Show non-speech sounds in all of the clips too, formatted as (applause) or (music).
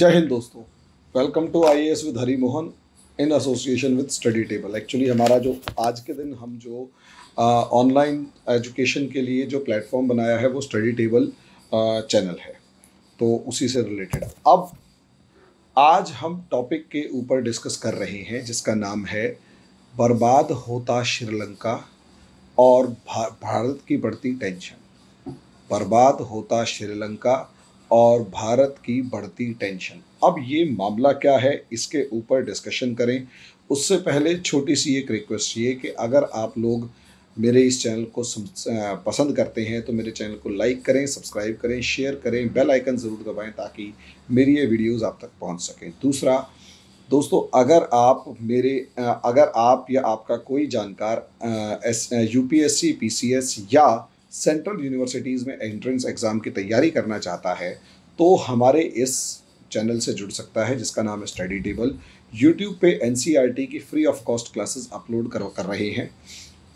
जय हिंद दोस्तों। Welcome to I S with Hari Mohan in association with study table actually हमारा जो आज के दिन हम जो ऑनलाइन uh, एजुकेशन के लिए जो प्लेटफॉर्म बनाया है वो स्टडी टेबल चैनल है। तो उसी से रिलेटेड अब आज हम टॉपिक के ऊपर डिस्कस कर रहे हैं जिसका नाम है बर्बाद होता श्रीलंका और भा, भारत की बढ़ती टेंशन बर्बाद होता श्रीलंका और भारत की बढ़ती टेंशन अब ये मामला क्या है, इसके ऊपर डिस्कशन करें। उससे पहले छोटी सी एक रिक्वेस्ट ये कि अगर आप लोग मेरे इस चैनल को पसंद करते हैं तो मेरे चैनल को लाइक करें सब्सक्राइब करें शेयर करें बेल आइकन ज़रूर दबाएँ ताकि मेरी ये वीडियोस आप तक पहुँच सकें। दूसरा, दोस्तों, अगर आप मेरे अगर आप या आपका कोई जानकार एस पी या सेंट्रल यूनिवर्सिटीज़ में एंट्रेंस एग्ज़ाम की तैयारी करना चाहता है तो हमारे इस चैनल से जुड़ सकता है, जिसका नाम है स्टडी टेबल यूट्यूब पे एन की free of cost classes upload कर कर रहे हैं।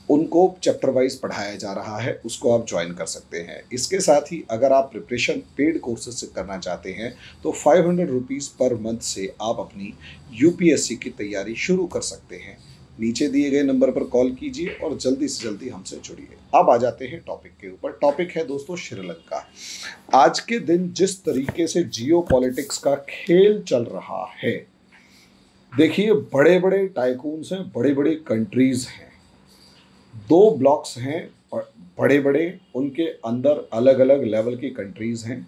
उनको चैप्टर वाइज पढ़ाया जा रहा है, उसको आप ज्वाइन कर सकते हैं। इसके साथ ही अगर आप प्रिपरेशन पेड कोर्सेज से करना चाहते हैं तो five hundred rupees per month से आप अपनी यूपीएससी की तैयारी शुरू कर सकते हैं। नीचे दिए गए नंबर पर कॉल कीजिए और जल्दी से जल्दी हमसे जुड़िए। अब आ जाते हैं टॉपिक के ऊपर। टॉपिक है दोस्तों श्रीलंका। आज के दिन जिस तरीके से जियो पॉलिटिक्स का खेल चल रहा है, देखिए बड़े बड़े टाइकून्स हैं बड़े बड़े कंट्रीज़ हैं। दो ब्लॉक्स हैं बड़े बड़े उनके अंदर अलग अलग लेवल की कंट्रीज़ हैं।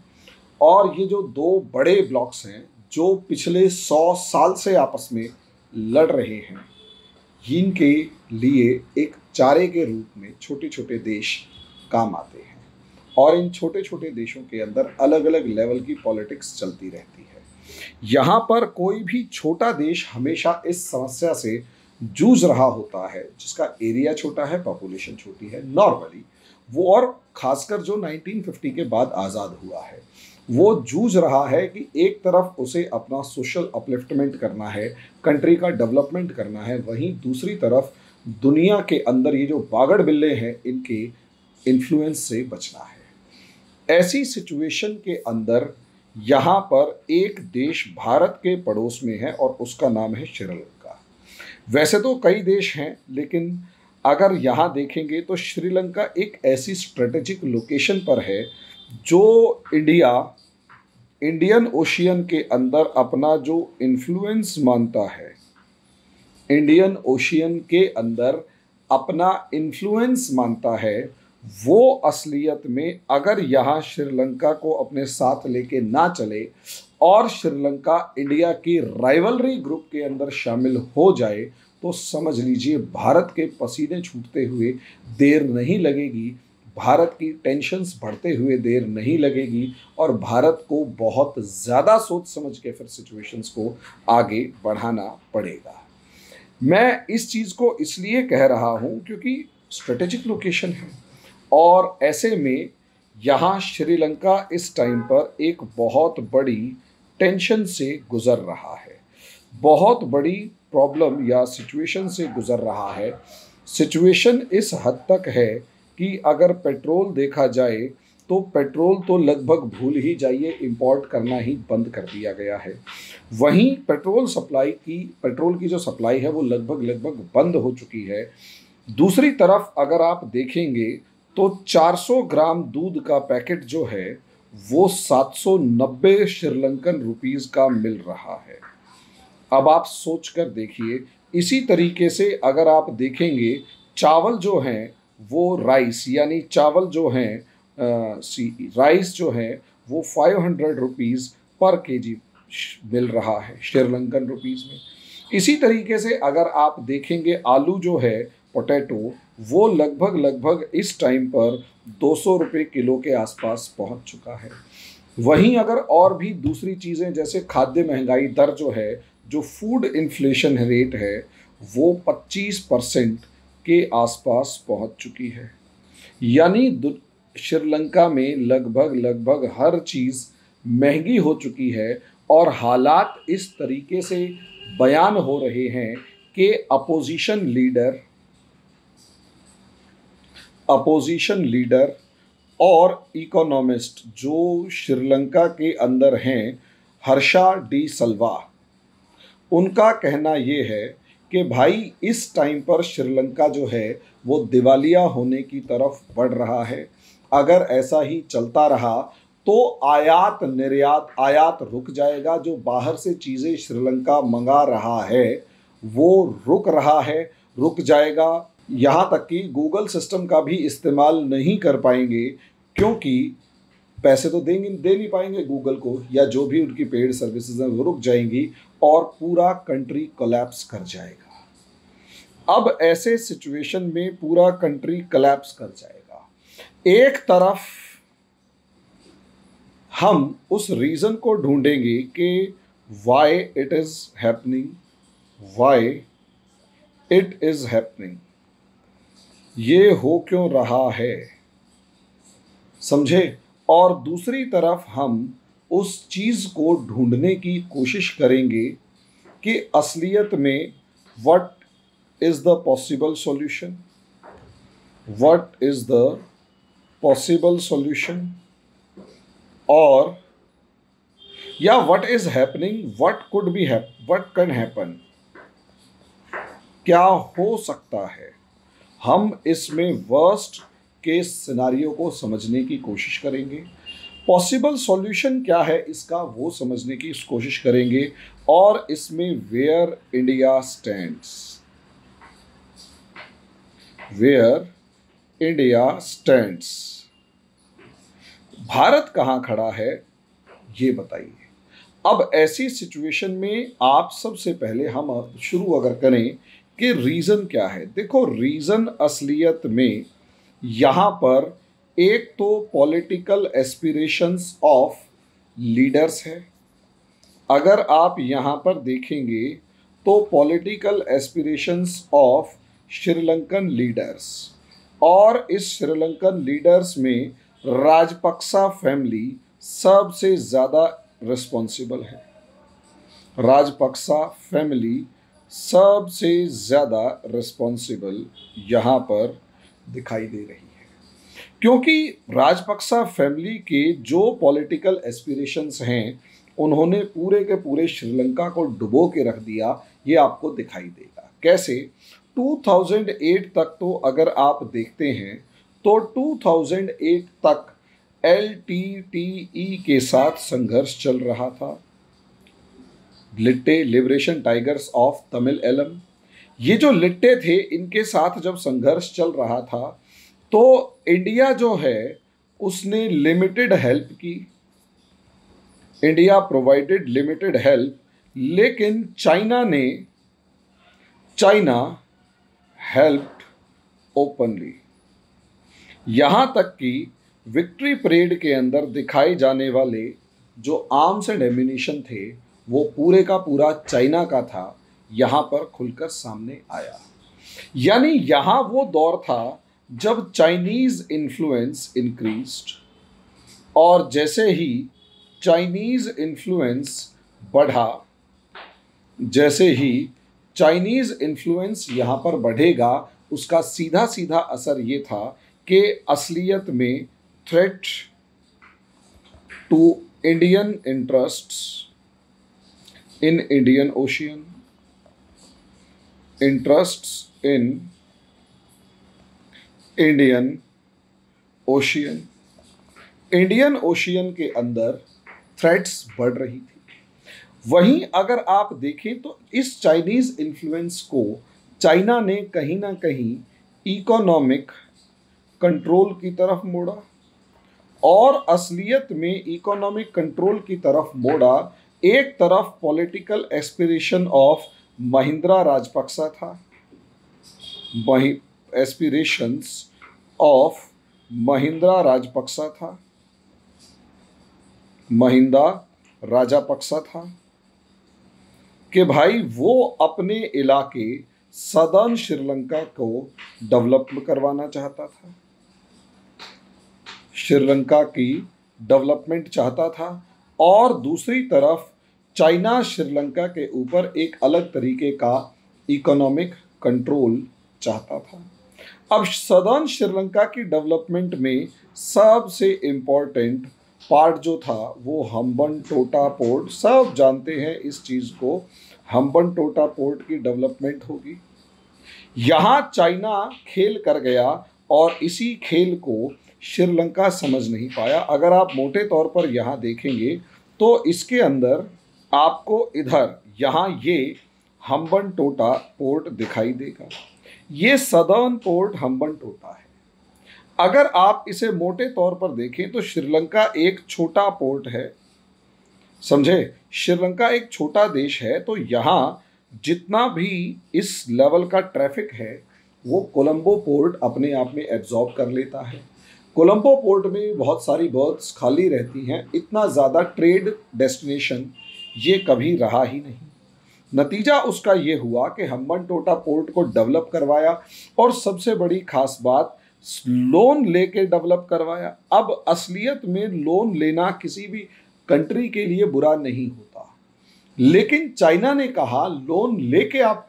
और ये जो दो बड़े ब्लॉक्स हैं, जो पिछले सौ साल से आपस में लड़ रहे हैं जिनके लिए एक चारे के रूप में छोटे छोटे देश काम आते हैं और इन छोटे छोटे देशों के अंदर अलग अलग लेवल की पॉलिटिक्स चलती रहती है। यहाँ पर कोई भी छोटा देश हमेशा इस समस्या से जूझ रहा होता है, जिसका एरिया छोटा है पॉपुलेशन छोटी है नॉर्मली वो और खासकर जो 1950 के बाद आज़ाद हुआ है। वो जूझ रहा है कि एक तरफ़ उसे अपना सोशल अपलिफ्टमेंट करना है कंट्री का डेवलपमेंट करना है, वहीं दूसरी तरफ़ दुनिया के अंदर ये जो बागड़ बिल्ले हैं, इनके इन्फ्लुएंस से बचना है। ऐसी सिचुएशन के अंदर यहाँ पर एक देश भारत के पड़ोस में है और उसका नाम है श्रीलंका। वैसे तो कई देश हैं, लेकिन अगर यहाँ देखेंगे तो श्रीलंका एक ऐसी स्ट्रेटेजिक लोकेशन पर है जो इंडिया, इंडियन ओशियन के अंदर अपना जो इन्फ्लुएंस मानता है, इंडियन ओशियन के अंदर अपना इन्फ्लुएंस मानता है, वो असलियत में अगर यहाँ श्रीलंका को अपने साथ लेके ना चले और श्रीलंका इंडिया की राइवलरी ग्रुप के अंदर शामिल हो जाए तो समझ लीजिए भारत के पसीने छूटते हुए देर नहीं लगेगी भारत की टेंशन्स बढ़ते हुए देर नहीं लगेगी और भारत को बहुत ज़्यादा सोच समझ के फिर सिचुएशंस को आगे बढ़ाना पड़ेगा। मैं इस चीज़ को इसलिए कह रहा हूँ क्योंकि स्ट्रेटेजिक लोकेशन है और ऐसे में यहाँ श्रीलंका इस टाइम पर एक बहुत बड़ी टेंशन से गुज़र रहा है। बहुत बड़ी प्रॉब्लम या सिचुएशन से गुज़र रहा है। सिचुएशन इस हद तक है कि अगर पेट्रोल देखा जाए तो पेट्रोल तो लगभग भूल ही जाइए, इंपोर्ट करना ही बंद कर दिया गया है। वहीं पेट्रोल सप्लाई की, पेट्रोल की जो सप्लाई है, वो लगभग लगभग बंद हो चुकी है। दूसरी तरफ़ अगर आप देखेंगे तो 400 ग्राम दूध का पैकेट जो है, वो 790 श्रीलंकन रुपीस का मिल रहा है। अब आप सोच कर देखिए, इसी तरीके से अगर आप देखेंगे, चावल जो हैं वो राइस यानी चावल जो हैं राइस जो है, वो फाइव हंड्रेड रुपीज़ पर के जी मिल रहा है, श्रीलंकन रुपीज़ में। इसी तरीके से अगर आप देखेंगे आलू जो है पोटैटो वो लगभग लगभग इस टाइम पर दो सौ रुपये किलो के आसपास पहुँच चुका है। वहीं अगर और भी दूसरी चीज़ें, जैसे खाद्य महँगाई दर जो है, जो फ़ूड इन्फ्लेशन रेट है, वो 25 परसेंट के आसपास पहुँच चुकी है। यानी श्रीलंका में लगभग लगभग हर चीज़ महँगी हो चुकी है और हालात इस तरीके से बयान हो रहे हैं कि अपोजिशन लीडर अपोजिशन लीडर और इकोनॉमिस्ट जो श्रीलंका के अंदर हैं, हर्षा डी सलवा। उनका कहना ये है कि भाई, इस टाइम पर श्रीलंका जो है, वो दिवालिया होने की तरफ़ बढ़ रहा है। अगर ऐसा ही चलता रहा तो आयात निर्यात, आयात रुक जाएगा। जो बाहर से चीज़ें श्रीलंका मंगा रहा है, वो रुक रहा है, रुक जाएगा। यहाँ तक कि गूगल सिस्टम का भी इस्तेमाल नहीं कर पाएँगे, क्योंकि पैसे तो देंगे, दे नहीं पाएँगे गूगल को, या जो भी उनकी पेड सर्विसेज़ हैं, वो रुक जाएँगी और पूरा कंट्री कोलैप्स कर जाएगा। अब ऐसे सिचुएशन में पूरा कंट्री कोलैप्स कर जाएगा। एक तरफ़ हम उस रीज़न को ढूंढेंगे कि why it is happening why it is happening ये हो क्यों रहा है? समझे? और दूसरी तरफ़ हम उस चीज़ को ढूँढने की कोशिश करेंगे कि असलियत में what is the possible solution what is the possible solution और या what is happening what could be hap what can happen क्या हो सकता है? हम इसमें वर्स्ट केस सिनारियों को समझने की कोशिश करेंगे। पॉसिबल सॉल्यूशन क्या है इसका वो समझने की कोशिश करेंगे और इसमें where India stands. Where India stands. Bharat कहाँ खड़ा है ये बताइए। अब ऐसी सिचुएशन में आप सबसे पहले हम शुरू अगर करें कि रीज़न क्या है। देखो, रीज़न असलियत में यहाँ पर एक तो पॉलिटिकल एस्पिरेशंस ऑफ़ लीडर्स है। अगर आप यहाँ पर देखेंगे तो political aspirations of Sri Lankan leaders और इस श्रीलंकन लीडर्स में राजपक्सा फैमिली सबसे ज़्यादा रिस्पॉन्सिबल है। राजपक्सा फैमिली सबसे ज़्यादा रिस्पॉन्सिबल यहाँ पर दिखाई दे रही है। क्योंकि राजपक्सा फैमिली के जो पॉलिटिकल एस्पिरेशंस हैं, उन्होंने पूरे के पूरे श्रीलंका को डुबो के रख दिया, ये आपको दिखाई देगा। कैसे? 2008 तक तो अगर आप देखते हैं तो 2008 तक एल टी टी ई के साथ संघर्ष चल रहा था। LTTE Liberation Tigers of Tamil Eelam ये जो लिट्टे थे, इनके साथ जब संघर्ष चल रहा था तो इंडिया जो है, उसने लिमिटेड हेल्प की। इंडिया प्रोवाइडेड लिमिटेड हेल्प, लेकिन चाइना ने, चाइना हेल्प ओपनली। यहाँ तक कि विक्ट्री परेड के अंदर दिखाए जाने वाले जो आर्म्स एंड एम्यूनिशन थे, वो पूरे का पूरा चाइना का था। यहाँ पर खुलकर सामने आया। यानी यहाँ वो दौर था जब चाइनीज़ इन्फ्लुएंस इंक्रीज्ड और जैसे ही चाइनीज़ इन्फ्लुएंस बढ़ा, जैसे ही चाइनीज़ इन्फ्लुएंस यहाँ पर बढ़ेगा, उसका सीधा सीधा असर ये था कि असलियत में threat to Indian interests in Indian Ocean interests in Indian Ocean Indian Ocean के अंदर थ्रेट्स बढ़ रही थी। वहीं अगर आप देखें तो इस चाइनीज़ इन्फ्लुएंस को चाइना ने कहीं ना कहीं इकोनॉमिक कंट्रोल की तरफ़ मोड़ा और असलियत में इकोनॉमिक कंट्रोल की तरफ़ मोड़ा। एक तरफ़ political aspiration of Mahinda Rajapaksa था एस्पिरेशंस ऑफ़ महिंद्रा राजपक्सा था, महिंदा राजापक्सा था, कि भाई वो अपने इलाके सदर्न श्रीलंका को डेवलप करवाना चाहता था। श्रीलंका की डेवलपमेंट चाहता था और दूसरी तरफ़ चाइना श्रीलंका के ऊपर एक अलग तरीके का इकोनॉमिक कंट्रोल चाहता था। अब सदर्न श्रीलंका की डेवलपमेंट में सबसे इम्पोर्टेंट पार्ट जो था, वो हम्बन टोटा पोर्ट सब जानते हैं इस चीज़ को, हम्बन टोटा पोर्ट की डेवलपमेंट होगी। यहाँ चाइना खेल कर गया और इसी खेल को श्रीलंका समझ नहीं पाया। अगर आप मोटे तौर पर यहाँ देखेंगे तो इसके अंदर आपको इधर यहाँ ये हम्बन टोटा पोर्ट दिखाई देगा। ये सदर्न पोर्ट हम्बन टोटा है। अगर आप इसे मोटे तौर पर देखें तो श्रीलंका एक छोटा पोर्ट है। समझे? श्रीलंका एक छोटा देश है तो यहाँ जितना भी इस लेवल का ट्रैफ़िक है, वो कोलंबो पोर्ट अपने आप में एब्जॉर्ब कर लेता है। कोलंबो पोर्ट में बहुत सारी बर्थ्स खाली रहती हैं, इतना ज़्यादा ट्रेड डेस्टिनेशन ये कभी रहा ही नहीं। नतीजा उसका ये हुआ कि हम्बन टोटा पोर्ट को डेवलप करवाया और सबसे बड़ी खास बात, लोन लेके डेवलप करवाया। अब असलियत में लोन लेना किसी भी कंट्री के लिए बुरा नहीं होता। लेकिन चाइना ने कहा, लोन लेके आप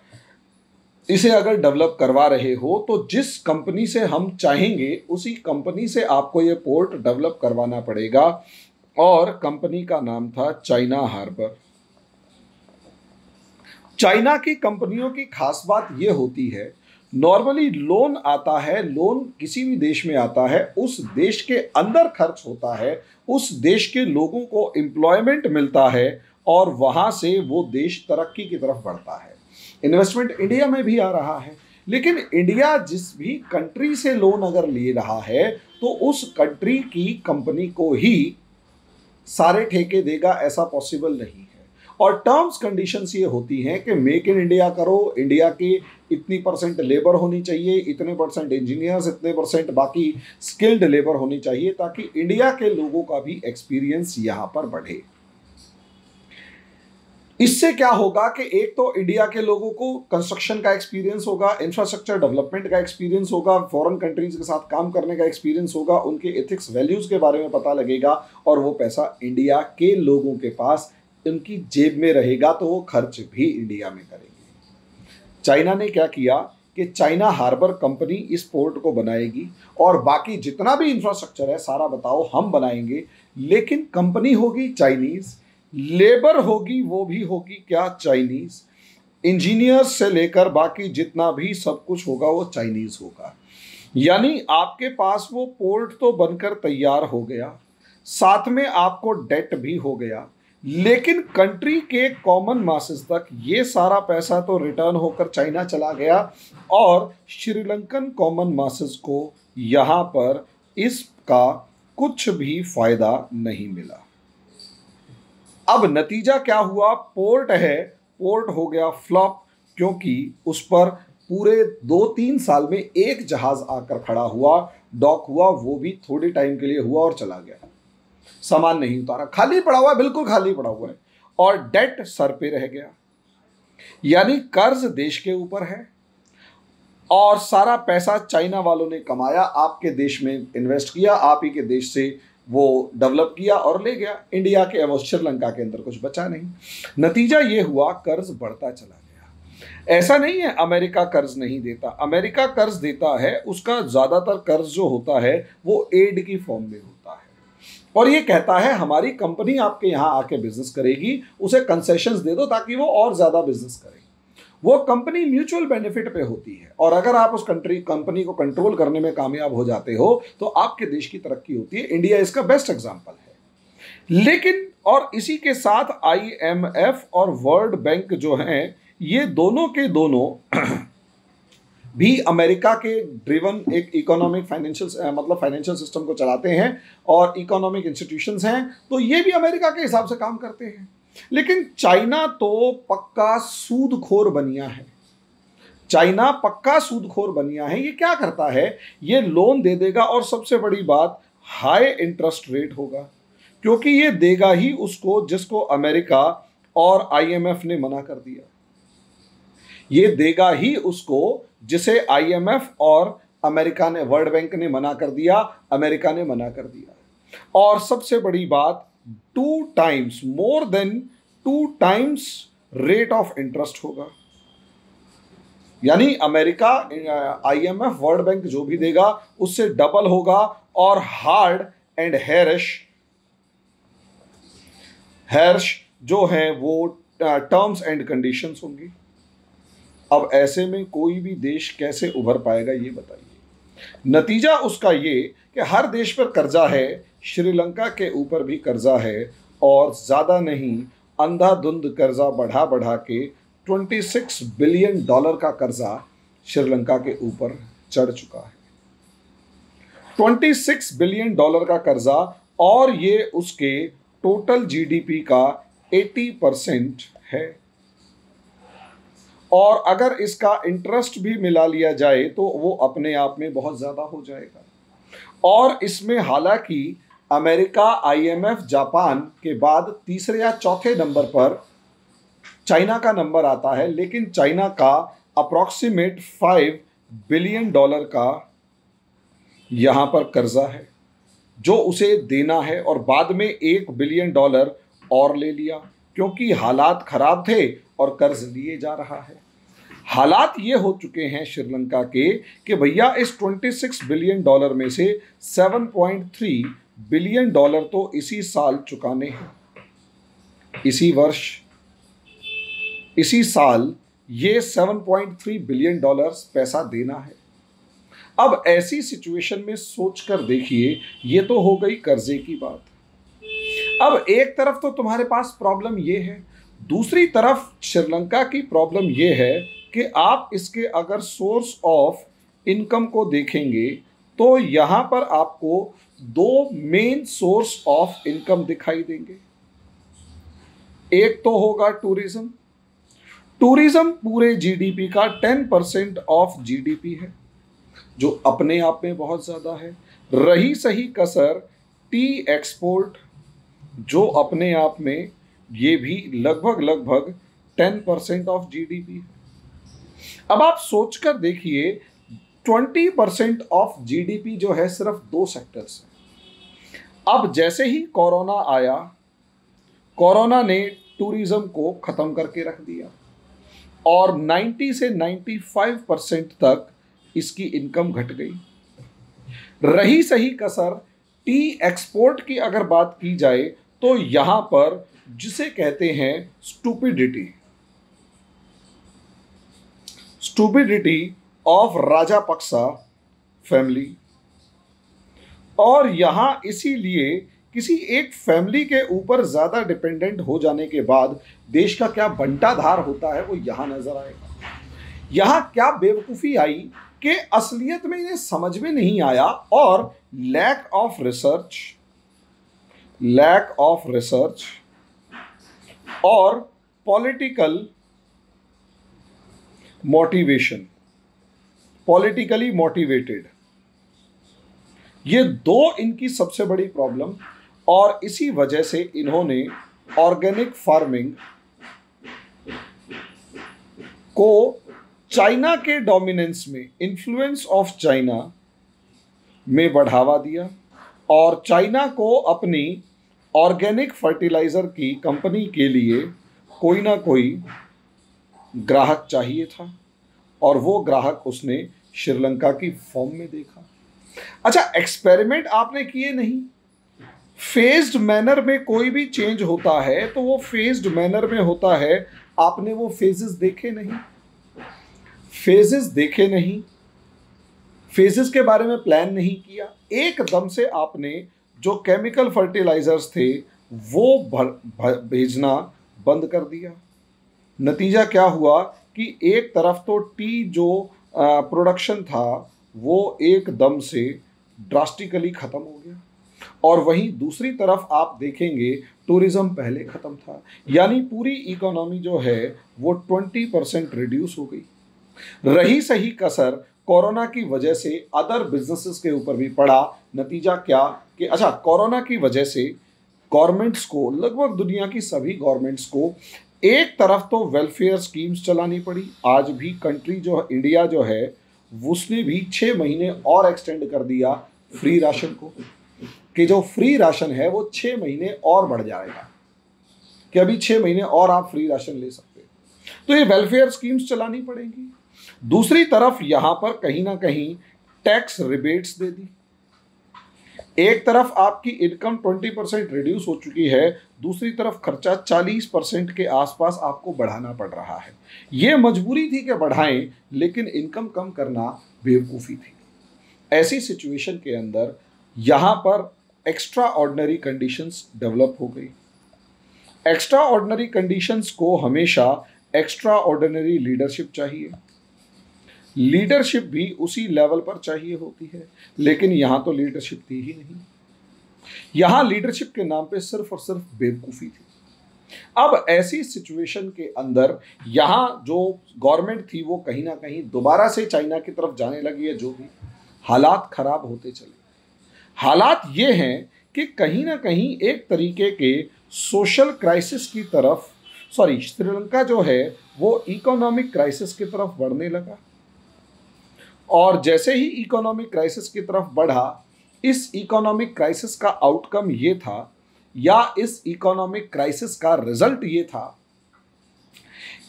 इसे अगर डेवलप करवा रहे हो तो जिस कंपनी से हम चाहेंगे, उसी कंपनी से आपको ये पोर्ट डेवलप करवाना पड़ेगा। और कंपनी का नाम था चाइना हार्बर। चाइना की कंपनियों की खास बात यह होती है, नॉर्मली लोन आता है, लोन किसी भी देश में आता है, उस देश के अंदर खर्च होता है, उस देश के लोगों को एम्प्लॉयमेंट मिलता है और वहाँ से वो देश तरक्की की तरफ़ बढ़ता है। इन्वेस्टमेंट इंडिया में भी आ रहा है, लेकिन इंडिया जिस भी कंट्री से लोन अगर ले रहा है तो उस कंट्री की कंपनी को ही सारे ठेके देगा ऐसा पॉसिबल नहीं है। और टर्म्स कंडीशंस ये होती हैं कि मेक इन इंडिया करो इंडिया के इतनी परसेंट लेबर होनी चाहिए, इतने परसेंट इंजीनियर्स इतने परसेंट बाकी स्किल्ड लेबर होनी चाहिए ताकि इंडिया के लोगों का भी एक्सपीरियंस यहाँ पर बढ़े। इससे क्या होगा कि एक तो इंडिया के लोगों को कंस्ट्रक्शन का एक्सपीरियंस होगा इंफ्रास्ट्रक्चर डेवलपमेंट का एक्सपीरियंस होगा फॉरेन कंट्रीज़ के साथ काम करने का एक्सपीरियंस होगा, उनके एथिक्स वैल्यूज़ के बारे में पता लगेगा और वो पैसा इंडिया के लोगों के पास उनकी जेब में रहेगा तो वो खर्च भी इंडिया में करेंगे। चाइना ने क्या किया कि चाइना हार्बर कंपनी इस पोर्ट को बनाएगी और बाकी जितना भी इंफ्रास्ट्रक्चर है, सारा बताओ, हम बनाएँगे, लेकिन कंपनी होगी चाइनीज़ लेबर होगी, वो भी होगी, क्या चाइनीज़? इंजीनियर्स से लेकर बाकी जितना भी सब कुछ होगा, वो चाइनीज़ होगा। यानी आपके पास वो पोर्ट तो बनकर तैयार हो गया, साथ में आपको डेट भी हो गया, लेकिन कंट्री के कॉमन मासेस तक ये सारा पैसा तो रिटर्न होकर चाइना चला गया और श्रीलंकन कॉमन मासेस को यहाँ पर इसका कुछ भी फ़ायदा नहीं मिला। अब नतीजा क्या हुआ? पोर्ट है, पोर्ट हो गया फ्लॉप, क्योंकि उस पर पूरे दो तीन साल में एक जहाज़ आकर खड़ा हुआ, डॉक हुआ, वो भी थोड़े टाइम के लिए हुआ और चला गया। सामान नहीं उतारा। खाली पड़ा हुआ है, बिल्कुल खाली पड़ा हुआ है। और डेट सर पे रह गया। यानी कर्ज देश के ऊपर है। और सारा पैसा चाइना वालों ने कमाया, आपके देश में इन्वेस्ट किया, आप ही के देश से वो डेवलप किया और ले गया। इंडिया के एवं श्रीलंका के अंदर कुछ बचा नहीं। नतीजा ये हुआ, कर्ज बढ़ता चला गया। ऐसा नहीं है अमेरिका कर्ज नहीं देता। अमेरिका कर्ज देता है, उसका ज़्यादातर कर्ज जो होता है, वो एड की फॉर्म में होता है। और ये कहता है, हमारी कंपनी आपके यहाँ आके बिज़नेस करेगी, उसे कंसेशंस दे दो ताकि वो और ज़्यादा बिज़नेस करे। वो कंपनी म्यूचुअल बेनिफिट पे होती है। और अगर आप उस कंट्री कंपनी को कंट्रोल करने में कामयाब हो जाते हो तो आपके देश की तरक्की होती है। इंडिया इसका बेस्ट एग्ज़ाम्पल है। लेकिन, और इसी के साथ आईएमएफ और वर्ल्ड बैंक जो हैं, ये दोनों के दोनों (clears throat) भी अमेरिका के ड्रिवन एक इकोनॉमिक फाइनेंशियल मतलब फाइनेंशियल सिस्टम को चलाते हैं और इकोनॉमिक इंस्टीट्यूशंस हैं। तो ये भी अमेरिका के हिसाब से काम करते हैं। लेकिन चाइना तो पक्का सूदखोर बनिया है। चाइना पक्का सूदखोर बनिया है। ये क्या करता है? ये लोन दे देगा और सबसे बड़ी बात हाई इंटरेस्ट रेट होगा। क्योंकि ये देगा ही उसको जिसको अमेरिका और आईएमएफ ने मना कर दिया। ये देगा ही उसको जिसे आईएमएफ और अमेरिका ने वर्ल्ड बैंक ने मना कर दिया, अमेरिका ने मना कर दिया। और सबसे बड़ी बात two times more than two times rate of interest होगा। यानी अमेरिका आईएमएफ वर्ल्ड बैंक जो भी देगा, उससे डबल होगा और हार्ड एंड हैरिश हैर्श जो है वो टर्म्स एंड कंडीशंस होंगी। अब ऐसे में कोई भी देश कैसे उभर पाएगा, ये बताइए। नतीजा उसका ये कि हर देश पर कर्जा है श्रीलंका के ऊपर भी कर्जा है और ज़्यादा नहीं, अंधाधुंध कर्जा बढ़ा बढ़ा के 26 बिलियन डॉलर का कर्जा श्रीलंका के ऊपर चढ़ चुका है। 26 बिलियन डॉलर का कर्जा और ये उसके टोटल जीडीपी का 80 परसेंट है। और अगर इसका इंटरेस्ट भी मिला लिया जाए तो वो अपने आप में बहुत ज़्यादा हो जाएगा। और इसमें हालाँकि अमेरिका आईएमएफ जापान के बाद तीसरे या चौथे नंबर पर चाइना का नंबर आता है, लेकिन चाइना का अप्रॉक्सीमेट फाइव बिलियन डॉलर का यहाँ पर कर्जा है, जो उसे देना है और बाद में एक बिलियन डॉलर और ले लिया, क्योंकि हालात खराब थे और कर्ज लिए जा रहा है। हालात ये हो चुके हैं श्रीलंका के कि भैया इस 26 बिलियन डॉलर में से 7.3 बिलियन डॉलर तो इसी साल चुकाने हैं। इसी वर्ष, इसी साल ये 7.3 बिलियन डॉलर्स पैसा देना है। अब ऐसी सिचुएशन में सोचकर देखिए, ये तो हो गई कर्जे की बात। अब एक तरफ़ तो तुम्हारे पास प्रॉब्लम ये है, दूसरी तरफ़ श्रीलंका की प्रॉब्लम ये है कि आप इसके अगर सोर्स ऑफ़ इनकम को देखेंगे तो यहाँ पर आपको दो मेन सोर्स ऑफ़ इनकम दिखाई देंगे। एक तो होगा टूरिज़्म टूरिज़्म पूरे जीडीपी का टेन परसेंट ऑफ़ जीडीपी है, जो अपने आप में बहुत ज़्यादा है। रही सही कसर टी एक्सपोर्ट जो अपने आप में ये भी लगभग लगभग टेन परसेंट ऑफ़ जीडीपी है। अब आप सोचकर देखिए ट्वेंटी परसेंट ऑफ़ जीडीपी जो है सिर्फ़ दो सेक्टर्स है। अब जैसे ही कोरोना आया, कोरोना ने टूरिज़्म को ख़त्म करके रख दिया और 90 से 95 परसेंट तक इसकी इनकम घट गई। रही सही कसर, टी एक्सपोर्ट की अगर बात की जाए तो यहाँ पर जिसे कहते हैं स्टूपिडिटी। स्टूपिडिटी ऑफ़ राजा पक्सा फैमिली। और यहाँ इसीलिए किसी एक फैमिली के ऊपर ज़्यादा डिपेंडेंट हो जाने के बाद देश का क्या बंटाधार होता है वो यहाँ नज़र आएगा। यहाँ क्या बेवकूफ़ी आई कि असलियत में इन्हें समझ में नहीं आया और lack of research lack of research और पॉलिटिकल मोटिवेशन पॉलिटिकली मोटिवेटेड ये दो इनकी सबसे बड़ी प्रॉब्लम और इसी वजह से इन्होंने ऑर्गेनिक फ़ार्मिंग को चाइना के डोमिनेंस में इन्फ्लुएंस ऑफ़ चाइना में बढ़ावा दिया और चाइना को अपनी ऑर्गेनिक फर्टिलाइज़र की कंपनी के लिए कोई ना कोई ग्राहक चाहिए था और वो ग्राहक उसने श्रीलंका की फॉर्म में देखा। अच्छा एक्सपेरिमेंट आपने किए नहीं। फेज्ड मैनर में कोई भी चेंज होता है तो वो फेज्ड मैनर में होता है। आपने वो फेजेस देखे नहीं। फेजेस देखे नहीं। फेजेस के बारे में प्लान नहीं किया। एकदम से आपने जो केमिकल फर्टिलाइजर्स थे वो भर, भर भेजना बंद कर दिया। नतीजा क्या हुआ कि एक तरफ़ तो टी जो प्रोडक्शन था वो एकदम से ड्रास्टिकली ख़त्म हो गया। और वहीं दूसरी तरफ़ आप देखेंगे टूरिज़्म पहले ख़त्म था। यानी पूरी इकोनॉमी जो है, वो ट्वेंटी परसेंट रिड्यूस हो गई। रही सही कसर कोरोना की वजह से अदर बिजनेसेस के ऊपर भी पड़ा। नतीजा क्या कि अच्छा कोरोना की वजह से गवर्नमेंट्स को, लगभग दुनिया की सभी गवर्नमेंट्स को एक तरफ़ तो वेलफेयर स्कीम्स चलानी पड़ी। आज भी कंट्री जो इंडिया जो है उसने भी छः महीने और एक्सटेंड कर दिया फ्री राशन को, कि जो फ्री राशन है वो छः महीने और बढ़ जाएगा, कि अभी छः महीने और आप फ्री राशन ले सकते तो ये वेलफेयर स्कीम्स चलानी पड़ेंगी। दूसरी तरफ़ यहाँ पर कहीं ना कहीं टैक्स रिबेट्स दे दी। एक तरफ़ आपकी इनकम 20 परसेंट रिड्यूस हो चुकी है, दूसरी तरफ़ खर्चा 40 परसेंट के आसपास आपको बढ़ाना पड़ रहा है। ये मजबूरी थी कि बढ़ाएँ, लेकिन इनकम कम करना बेवकूफ़ी थी। ऐसी सिचुएशन के अंदर यहाँ पर एक्स्ट्रा ऑर्डनरी कंडीशंस डेवलप हो गई। एक्स्ट्रा ऑर्डनरी कंडीशंस को हमेशा एक्स्ट्रा ऑर्डनरी लीडरशिप चाहिए। लीडरशिप भी उसी लेवल पर चाहिए होती है। लेकिन यहाँ तो लीडरशिप थी ही नहीं। यहाँ लीडरशिप के नाम पे सिर्फ़ और सिर्फ़ बेवकूफ़ी थी। अब ऐसी सिचुएशन के अंदर यहाँ जो गवर्नमेंट थी, वो कहीं ना कहीं दोबारा से चाइना की तरफ़ जाने लगी है, जो भी हालात खराब होते चले। हालात ये हैं कि कहीं ना कहीं एक तरीके के सोशल क्राइसिस की तरफ़, सॉरी, श्रीलंका जो है, वो इकोनॉमिक क्राइसिस की तरफ़ बढ़ने लगा। और जैसे ही इकोनॉमिक क्राइसिस की तरफ़ बढ़ा, इस इकोनॉमिक क्राइसिस का आउटकम ये था, या इस इकोनॉमिक क्राइसिस का रिज़ल्ट ये था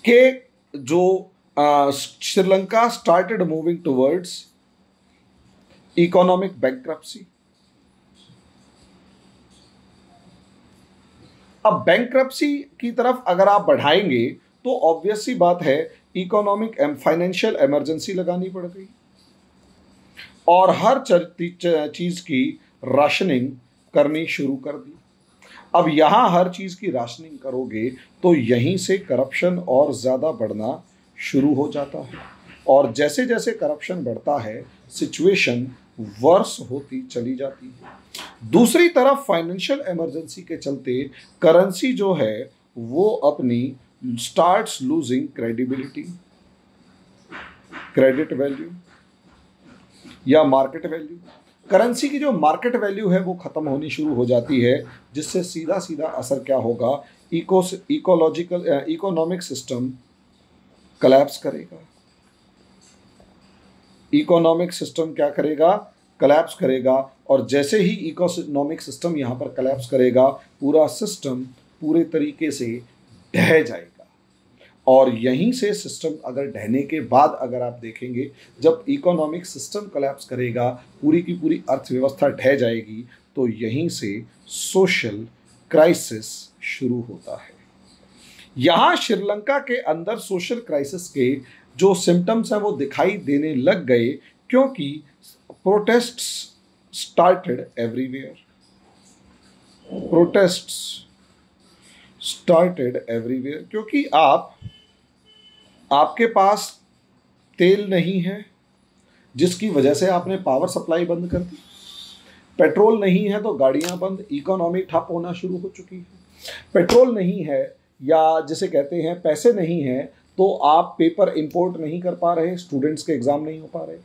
कि जो Sri Lanka started moving towards economic bankruptcy अब बैंक्रप्सी की तरफ़ अगर आप बढ़ाएँगे तो ऑब्वियस सी बात है इकोनॉमिक एंड फाइनेंशियल इमरजेंसी लगानी पड़ गई। और हर चीज़ की राशनिंग करनी शुरू कर दी। अब यहाँ हर चीज़ की राशनिंग करोगे तो यहीं से करप्शन और ज़्यादा बढ़ना शुरू हो जाता है। और जैसे जैसे करप्शन बढ़ता है, सिचुएशन वर्स होती चली जाती है। दूसरी तरफ़ फाइनेंशियल इमरजेंसी के चलते करेंसी जो है, वो अपनी starts losing credibility credit value या मार्केट वैल्यू करेंसी की जो मार्केट वैल्यू है, वो ख़त्म होनी शुरू हो जाती है, जिससे सीधा सीधा असर क्या होगा? Eco ecological economic system collapse करेगा। इकोनॉमिक सिस्टम क्या करेगा? कलेप्स करेगा। और जैसे ही इकोनॉमिक सिस्टम यहाँ पर कलेप्स करेगा, पूरा सिस्टम पूरे तरीके से ढह जाएगा। और यहीं से सिस्टम अगर ढहने के बाद अगर आप देखेंगे, जब इकोनॉमिक सिस्टम कलेप्स करेगा, पूरी की पूरी अर्थव्यवस्था ढह जाएगी तो यहीं से सोशल क्राइसिस शुरू होता है। यहाँ श्रीलंका के अंदर सोशल क्राइसिस के जो सिम्टम्स हैं वो दिखाई देने लग गए, क्योंकि protest started everywhere protest started everywhere क्योंकि आप आपके पास तेल नहीं है, जिसकी वजह से आपने पावर सप्लाई बंद कर दी। पेट्रोल नहीं है तो गाड़ियाँ बंद इकोनॉमी ठप होना शुरू हो चुकी है। पेट्रोल नहीं है या जिसे कहते हैं पैसे नहीं हैं तो आप पेपर इंपोर्ट नहीं कर पा रहे स्टूडेंट्स के एग्ज़ाम नहीं हो पा रहे।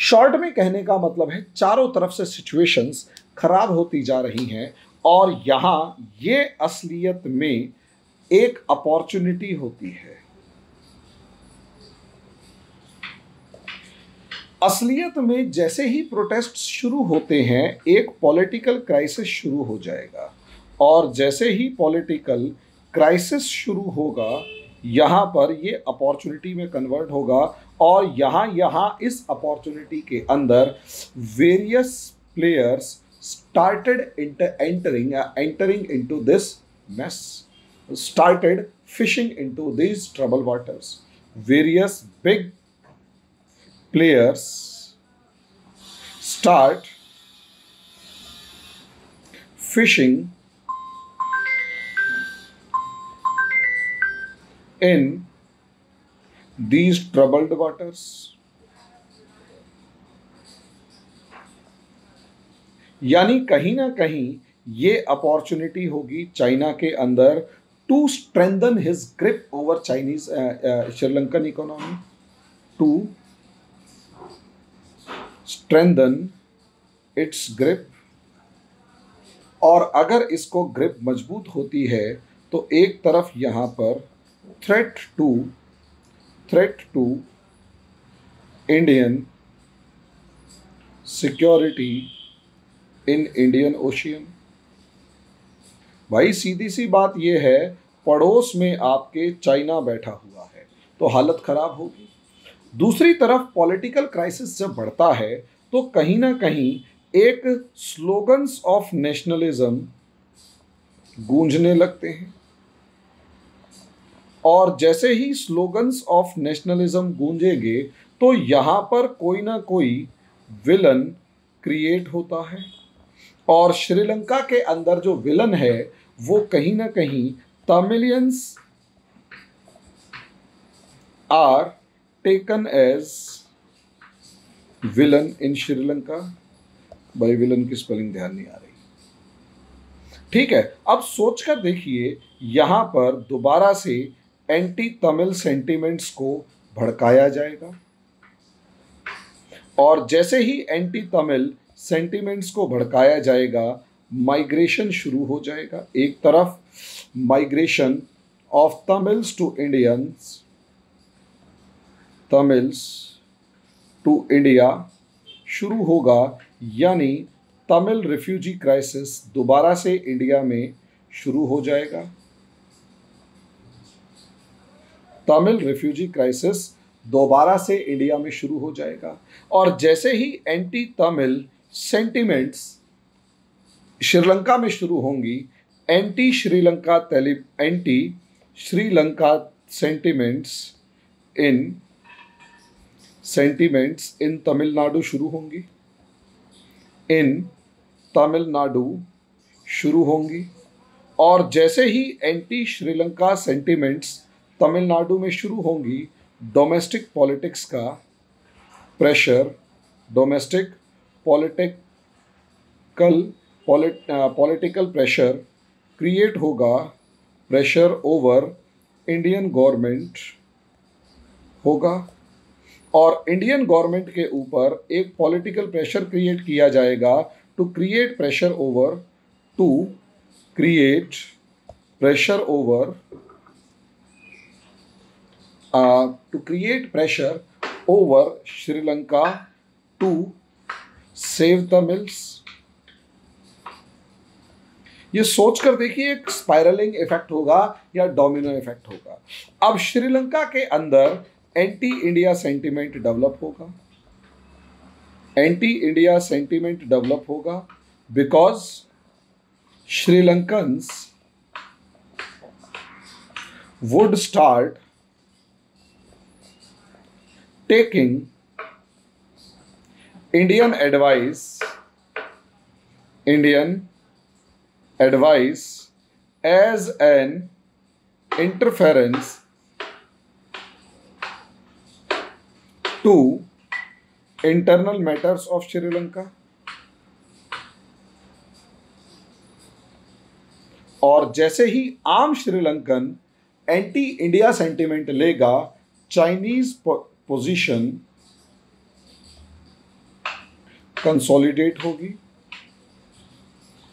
शॉर्ट में कहने का मतलब है, चारों तरफ़ से सिचुएशंस खराब होती जा रही हैं और यहाँ ये असलियत में एक अपॉर्चुनिटी होती है। असलियत में जैसे ही प्रोटेस्ट शुरू होते हैं एक पॉलिटिकल क्राइसिस शुरू हो जाएगा। और जैसे ही पॉलिटिकल क्राइसिस शुरू होगा यहाँ पर ये अपॉर्चुनिटी में कन्वर्ट होगा और यहाँ यहाँ इस अपॉर्चुनिटी के अंदर various players started inter entering uh, entering into this mess started fishing these trouble waters. Various big players start fishing in these troubled waters. यानी कहीं ना कहीं ये अपॉर्चुनिटी होगी चाइना के अंदर to strengthen his grip over Chinese Sri Lankan economy to strengthen its grip और अगर इसको ग्रिप मज़बूत होती है तो एक तरफ़ यहाँ पर threat to threat to Indian security in Indian Ocean भाई, सीधी सी बात यह है, पड़ोस में आपके चाइना बैठा हुआ है तो हालत खराब होगी। दूसरी तरफ़ पॉलिटिकल क्राइसिस जब बढ़ता है तो कहीं ना कहीं एक स्लोगन्स ऑफ़ नेशनलिज्म गूंजने लगते हैं। और जैसे ही स्लोगन्स ऑफ़ नेशनलिज्म गूंजेंगे तो यहाँ पर कोई ना कोई विलन क्रिएट होता है। और श्रीलंका के अंदर जो विलन है, वो कहीं ना कहीं Tamilians are taken as villain in Sri Lanka भाई विलन की स्पेलिंग ध्यान नहीं आ रही। ठीक है, अब सोचकर देखिए, यहाँ पर दोबारा से एंटी तमिल सेंटिमेंट्स को भड़काया जाएगा। और जैसे ही एंटी तमिल सेंटिमेंट्स को भड़काया जाएगा माइग्रेशन शुरू हो जाएगा। एक तरफ़ migration of Tamils to Indians Tamils to India शुरू होगा, यानी तमिल रिफ्यूजी क्राइसिस दोबारा से इंडिया में शुरू हो जाएगा। तमिल रिफ्यूजी क्राइसिस दोबारा से इंडिया में शुरू हो जाएगा। और जैसे ही एंटी तमिल सेंटिमेंट्स श्रीलंका में शुरू होंगी anti Sri Lanka anti Sri Lanka sentiments in sentiments in Tamil Nadu शुरू होंगी। इन तमिलनाडु शुरू होंगी। और जैसे ही एंटी श्रीलंका सेंटिमेंट्स तमिलनाडु में शुरू होंगी डोमेस्टिक पॉलिटिक्स का pressure domestic political political pressure create होगा प्रेशर ओवर इंडियन गवर्नमेंट होगा। और इंडियन गवर्नमेंट के ऊपर एक पॉलिटिकल प्रेशर क्रिएट किया जाएगा to create pressure over to create pressure over to create pressure over Sri Lanka to save the mills ये सोचकर देखिए एक स्पाइरलिंग इफ़ेक्ट होगा या डोमिनो इफ़ेक्ट होगा। अब श्रीलंका के अंदर एंटी इंडिया सेंटीमेंट डेवलप होगा एंटी इंडिया सेंटीमेंट डेवलप होगा because Sri Lankans would start taking Indian advice Indian advice as an to internal matters of Sri Lanka और जैसे ही आम श्रीलंकन एंटी इंडिया सेंटिमेंट लेगा, चाइनीज़ पोजीशन कंसोलिडेट होगी।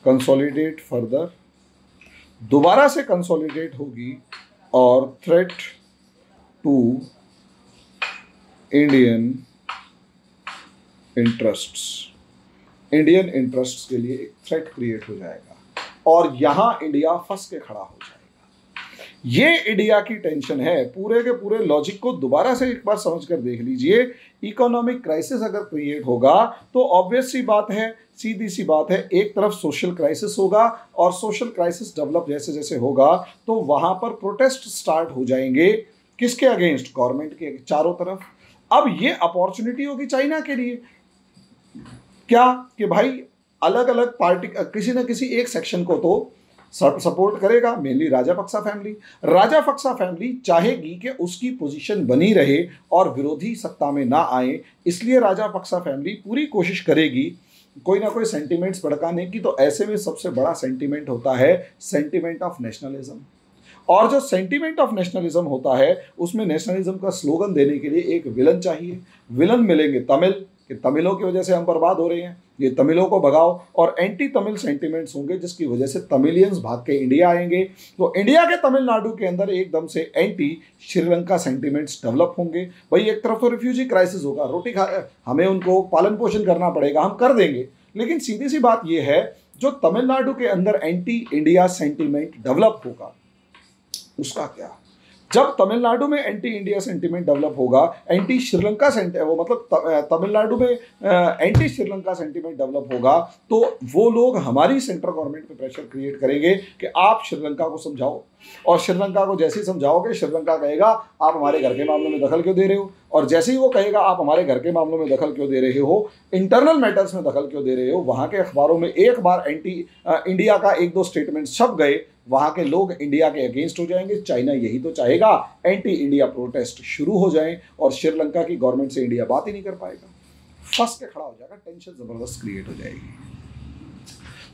Consolidate further. दोबारा से कंसोलिडेट होगी और threat to Indian interests Indian interests के लिए एक थ्रेट क्रिएट हो जाएगा। और यहाँ इंडिया फंस के खड़ा हो जाएगा। ये इंडिया की टेंशन है। पूरे के पूरे लॉजिक को दोबारा से एक बार समझ कर देख लीजिए। इकोनॉमिक क्राइसिस अगर क्रिएट होगा तो ऑब्वियस सी बात है, सीधी सी बात है, एक तरफ़ सोशल क्राइसिस होगा और सोशल क्राइसिस डेवलप जैसे जैसे होगा तो वहाँ पर प्रोटेस्ट स्टार्ट हो जाएँगे। किसके अगेंस्ट गवर्नमेंट के, चारों तरफ़। अब ये अपॉर्चुनिटी होगी चाइना के लिए। क्या कि भाई अलग अलग पार्टी, किसी न किसी एक सेक्शन को तो सपोर्ट करेगा mainly Rajapaksa family Rajapaksa family चाहेगी कि उसकी पोजीशन बनी रहे और विरोधी सत्ता में ना आए, इसलिए राजा पक्सा फैमिली पूरी कोशिश करेगी कोई ना कोई सेंटिमेंट्स भड़काने की। तो ऐसे में सबसे बड़ा सेंटिमेंट होता है सेंटिमेंट ऑफ़ नेशनलिज्म और जो सेंटिमेंट ऑफ़ नेशनलिज्म होता है, उसमें नेशनलिज्म का स्लोगन देने के लिए एक विलन चाहिए। विलन मिलेंगे तमिल, कि तमिलों की वजह से हम बर्बाद हो रहे हैं। ये तमिलों को भगाओ। और एंटी तमिल सेंटिमेंट्स होंगे, जिसकी वजह से तमिलियंस भाग के इंडिया आएँगे। तो इंडिया के तमिलनाडु के अंदर एकदम से एंटी श्रीलंका सेंटिमेंट्स डेवलप होंगे। भाई, एक तरफ़ तो रिफ्यूजी क्राइसिस होगा, रोटी खा, हमें उनको पालन पोषण करना पड़ेगा, हम कर देंगे। लेकिन सीधी सी बात यह है, जो तमिलनाडु के अंदर एंटी इंडिया सेंटिमेंट डेवलप होगा उसका क्या? जब तमिलनाडु में एंटी इंडिया सेंटीमेंट डेवलप होगा एंटी श्रीलंका वो मतलब तमिलनाडु में एंटी श्रीलंका सेंटीमेंट डेवलप होगा तो वो लोग हमारी सेंट्रल गवर्नमेंट पे प्रेशर क्रिएट करेंगे कि आप श्रीलंका को समझाओ। और श्रीलंका को जैसे ही समझाओगे श्रीलंका कहेगा, आप हमारे घर के मामलों में दखल क्यों दे रहे हो? और जैसे ही वो कहेगा, आप हमारे घर के मामलों में दखल क्यों दे रहे हो? इंटरनल मैटर्स में दखल क्यों दे रहे हो? वहाँ के अखबारों में एक बार एंटी इंडिया का एक दो स्टेटमेंट छप गए वहाँ के लोग इंडिया के अगेंस्ट हो जाएँगे, चाइना यही तो चाहेगा। एंटी इंडिया प्रोटेस्ट शुरू हो जाए और श्रीलंका की गवर्नमेंट से इंडिया बात ही नहीं कर पाएगा। फंस के खड़ा हो जाएगा, टेंशन ज़बरदस्त क्रिएट हो जाएगी।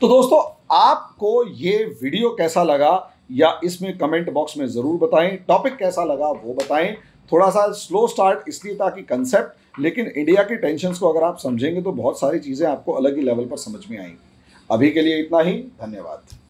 तो दोस्तों, आपको ये वीडियो कैसा लगा, या इसमें कमेंट बॉक्स में ज़रूर बताएँ। टॉपिक कैसा लगा, वो बताएँ। थोड़ा सा स्लो स्टार्ट इसलिए ताकि कंसेप्ट लेकिन इंडिया के टेंशन को अगर आप समझेंगे तो बहुत सारी चीज़ें आपको अलग ही लेवल पर समझ में आएँगी। अभी के लिए इतना ही, धन्यवाद।